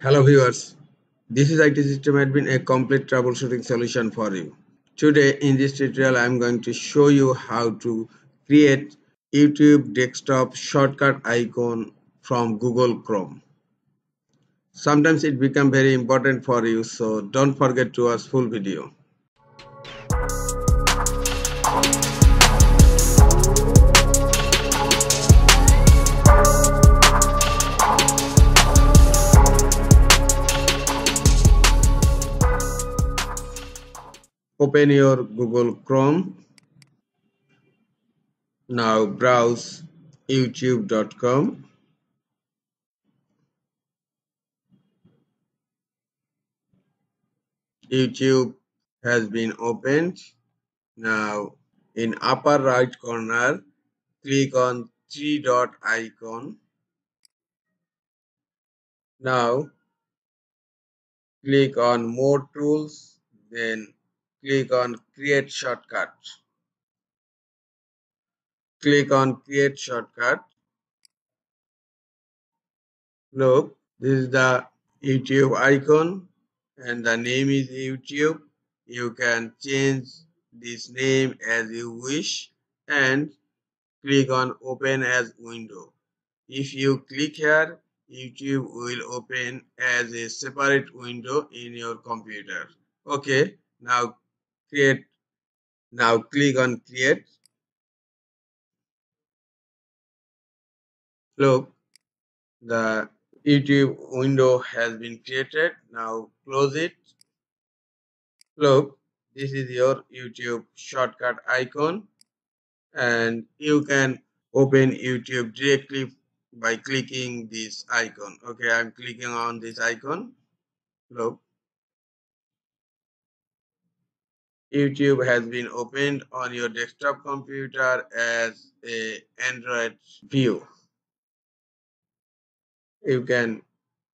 Hello viewers, this is IT System Admin, a complete troubleshooting solution for you. Today in this tutorial I am going to show you how to create YouTube desktop shortcut icon from Google Chrome. Sometimes it become very important for you so don't forget to watch full video. Open your Google Chrome. Now browse youtube.com YouTube has been opened. Now in upper right corner click on three dot icon. Now click on more tools then click on create shortcut. Click on create shortcut. Look this is the youtube icon and the name is youtube. You can change this name as you wish and click on open as window. If you click here youtube will open as a separate window in your computer. Okay now create now click on create. Look the youtube window has been created. Now close it. Look this is your youtube shortcut icon. And you can open youtube directly by clicking this icon. Okay i'm clicking on this icon. Look YouTube has been opened on your desktop computer as a Android view. You can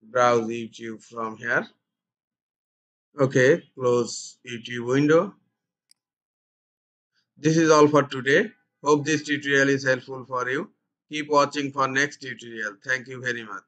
browse YouTube from here. Okay, close YouTube window. This is all for today. Hope this tutorial is helpful for you. Keep watching for next tutorial. Thank you very much.